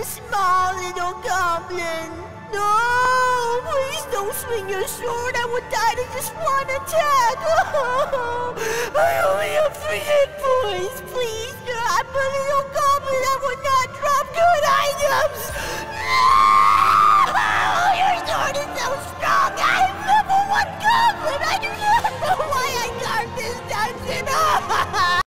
a small little goblin. No, please don't swing your sword. I would die to just one attack. I only have three hit points. Please, I'm a little goblin. I would not drop good items. No, your sword is so strong. I am level one goblin. I do